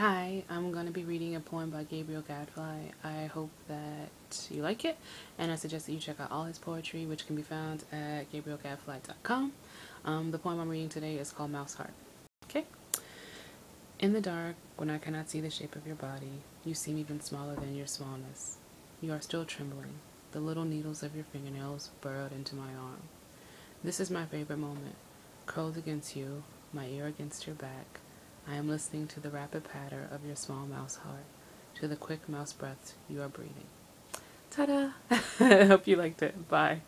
Hi, I'm going to be reading a poem by Gabriel Gadfly. I hope that you like it, and I suggest that you check out all his poetry, which can be found at gabrielgadfly.com. Um, the poem I'm reading today is called Mouse Heart. Okay? In the dark, when I cannot see the shape of your body, you seem even smaller than your smallness. You are still trembling, the little needles of your fingernails burrowed into my arm. This is my favorite moment, curled against you, my ear against your back I am listening to the rapid patter of your small mouse heart, to the quick mouse breaths you are breathing. Ta-da! I hope you liked it. Bye.